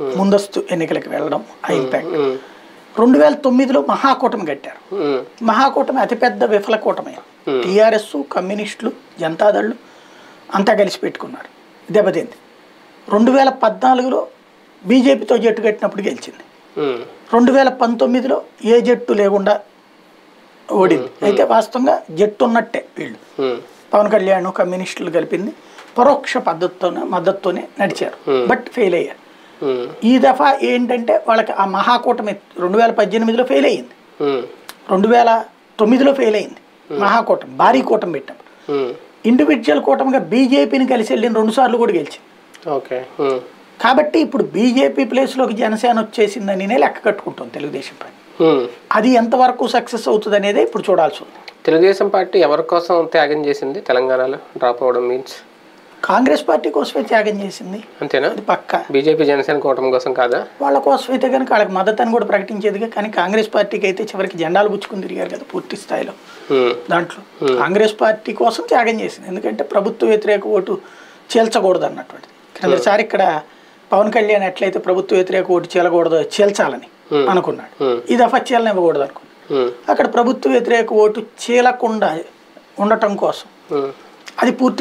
ముందస్తు ఎన్నికలకు వెళ్ళడం ఆ ఇంపాక్ట్ రెండు వేల తొమ్మిదిలో మహాకూటమి కట్టారు. మహాకూటమి అతిపెద్ద విఫల కూటమి. టీఆర్ఎస్ కమ్యూనిస్టులు జనతాదళ్ళు అంతా కలిసి పెట్టుకున్నారు. దెబ్బతింది. రెండు వేల పద్నాలుగులో బీజేపీతో జట్టు కట్టినప్పుడు గెలిచింది. రెండు వేల పంతొమ్మిదిలో ఏ జట్టు లేకుండా ఓడింది. అయితే వాస్తవంగా జట్టు ఉన్నట్టే వీళ్ళు పవన్ కళ్యాణ్ కమ్యూనిస్టులు కలిపింది పరోక్ష పద్ధతితోనే మద్దతుతోనే నడిచారు. బట్ ఫెయిల్ అయ్యారు. ఈ దఫా ఏంటంటే వాళ్ళకి ఆ మహాకూటమి రెండు వేల పద్దెనిమిదిలో ఫెయిల్ అయ్యింది. ఉమ్, రెండు వేల తొమ్మిదిలో ఫెయిల్ అయింది మహాకూటమి భారీ కూటమి పెట్టినప్పుడు ఇండివిజువల్ కూటమిగా బీజేపీని కలిసి వెళ్ళిన రెండు సార్లు కూడా గెలిచింది. ఓకే కాబట్టి ఇప్పుడు బీజేపీ ప్లేస్లోకి జనసేన వచ్చేసిందని లెక్క కట్టుకుంటాం తెలుగుదేశం పార్టీ. అది ఎంతవరకు సక్సెస్ అవుతుంది అనేది ఇప్పుడు చూడాల్సి ఉంది. తెలుగుదేశం పార్టీ ఎవరి కోసం త్యాగం చేసింది? తెలంగాణలో డ్రాప్ అవ్వడం మీన్స్ కాంగ్రెస్ పార్టీ కోసమే త్యాగం చేసింది. అంతేనా? అది పక్క. బీజేపీ జనసేన కూటమి కోసం కాదా? వాళ్ళ కోసం అయితే కనుక వాళ్ళకి మద్దతు అని కూడా ప్రకటించేదిగా కానీ కాంగ్రెస్ పార్టీకి అయితే చివరికి జెండాలు పుచ్చుకుని తిరిగారు కదా పూర్తి స్థాయిలో. దాంట్లో. కాంగ్రెస్ పార్టీ కోసం త్యాగం చేసింది. ఎందుకంటే ప్రభుత్వ వ్యతిరేక ఓటు చీల్చకూడదు అన్నటువంటిది. క్రిందసారి ఇక్కడ పవన్ కళ్యాణ్ ఎట్లయితే ప్రభుత్వ వ్యతిరేక ఓటు చీలకూడదు చీల్చాలని అనుకున్నాడు. ఈ దఫా చీలనివ్వకూడదు అనుకున్నాడు. అక్కడ ప్రభుత్వ వ్యతిరేక ఓటు చీలకుండా ఉండటం కోసం. అది పూర్తి